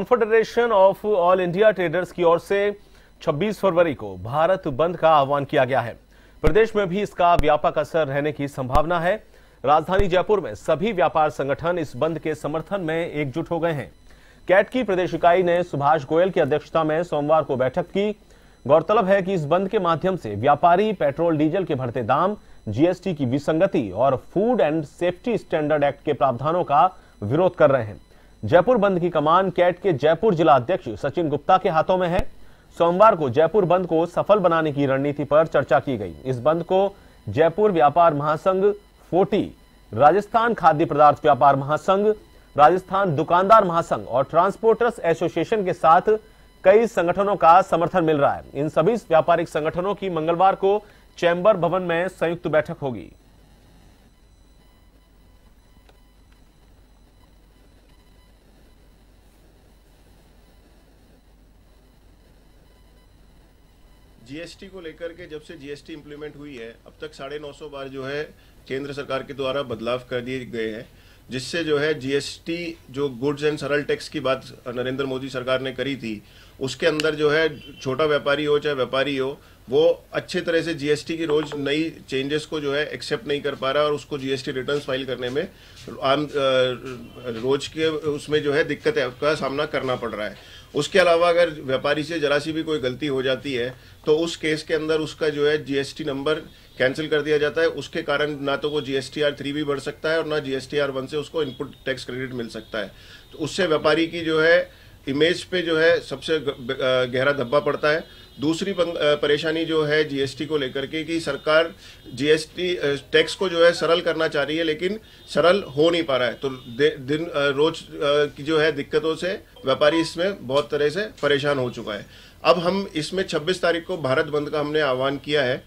Confederation of all India traders की ओर से 26 फरवरी को भारत बंद का आह्वान किया गया है। प्रदेश में भी इसका व्यापक असर रहने की संभावना है। राजधानी जयपुर में सभी व्यापार संगठन इस बंद के समर्थन में एकजुट हो गए हैं। कैट की प्रदेश इकाई ने सुभाष गोयल की अध्यक्षता में सोमवार को बैठक की। गौरतलब है कि इस बंद के माध्यम से व्यापारी, पेट्रोल, डीजल के बढ़ते दाम, जीएसटी की विसंगति और food and safety standard act के प्रावधानों का विरोध कर रहे हैं। जयपुर बंद की कमान कैट के जयपुर जिला अध्यक्ष सचिन गुप्ता के हाथों में है। सोमवार को जयपुर बंद को सफल बनाने की रणनीति पर चर्चा की गई। इस बंद को जयपुर व्यापार महासंघ, फोर्टी, राजस्थान खाद्य पदार्थ व्यापार महासंघ, राजस्थान दुकानदार महासंघ और ट्रांसपोर्टर्स एसोसिएशन के साथ कई संगठनों का समर्थन मिल रहा है। इन सभी व्यापारिक संगठनों की मंगलवार को चैम्बर भवन में संयुक्त बैठक होगी। जीएसटी को लेकर के जब से जीएसटी इंप्लीमेंट हुई है, अब तक साढ़े नौ सौ बार जो है केंद्र सरकार के द्वारा बदलाव कर दिए गए हैं, जिससे जो है जीएसटी जो गुड्स एंड सरल टैक्स की बात नरेंद्र मोदी सरकार ने करी थी, उसके अंदर जो है छोटा व्यापारी हो, चाहे व्यापारी हो, वो अच्छे तरह से जीएसटी की रोज नई चेंजेस को जो है एक्सेप्ट नहीं कर पा रहा और उसको जीएसटी रिटर्न्स फ़ाइल करने में, आम रोज के उसमें जो है दिक्कत का सामना करना पड़ रहा है। उसके अलावा अगर व्यापारी से जरा सी भी कोई गलती हो जाती है तो उस केस के अंदर उसका जो है जीएसटी नंबर कैंसिल कर दिया जाता है। उसके कारण ना तो वो जीएसटी आर थ्री भी बढ़ सकता है और ना जीएसटी आर वन से उसको इनपुट टैक्स क्रेडिट मिल सकता है। तो उससे व्यापारी की जो है इमेज पे जो है सबसे गहरा धब्बा पड़ता है। दूसरी परेशानी जो है जीएसटी को लेकर के कि सरकार जीएसटी टैक्स को जो है सरल करना चाह रही है, लेकिन सरल हो नहीं पा रहा है। तो दिन रोज की जो है दिक्कतों से व्यापारी इसमें बहुत तरह से परेशान हो चुका है। अब हम इसमें 26 तारीख को भारत बंद का हमने आह्वान किया है।